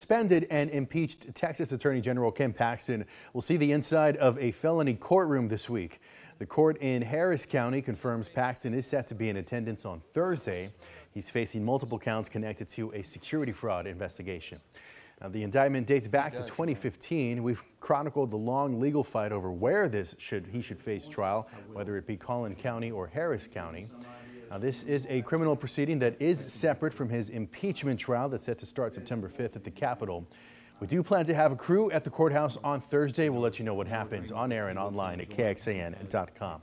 Suspended and impeached Texas Attorney General Ken Paxton will see the inside of a felony courtroom this week. The court in Harris County confirms Paxton is set to be in attendance on Thursday. He's facing multiple counts connected to a security fraud investigation. Now, the indictment dates back to 2015. We've chronicled the long legal fight over where this should he should face trial, whether it be Collin County or Harris County. Now, this is a criminal proceeding that is separate from his impeachment trial that's set to start September 5th at the Capitol. We do plan to have a crew at the courthouse on Thursday. We'll let you know what happens on air and online at KXAN.com.